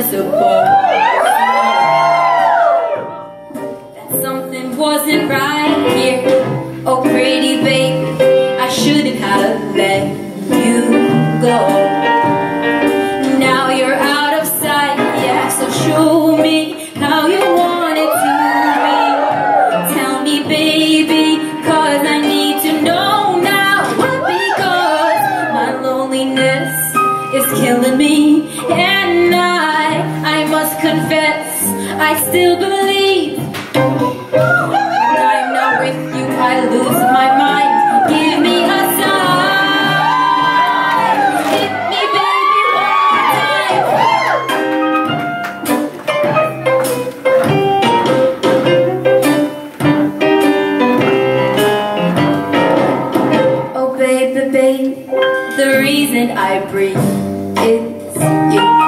that something wasn't right here. Oh, pretty baby, I shouldn't have let you go. Now you're out of sight, yeah, so show me how you want it to be. Tell me, baby, cause I need to know now because my loneliness is killing me. I still believe. When I'm not with you, I lose my mind. Give me a sign. Hit me, baby, one time. Oh baby, baby, the reason I breathe is you.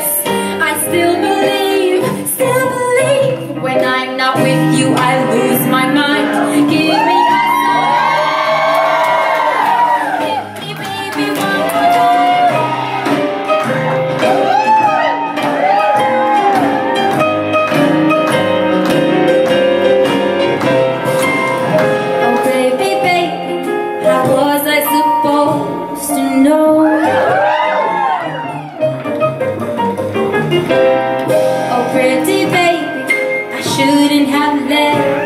know? Oh pretty baby, I shouldn't have let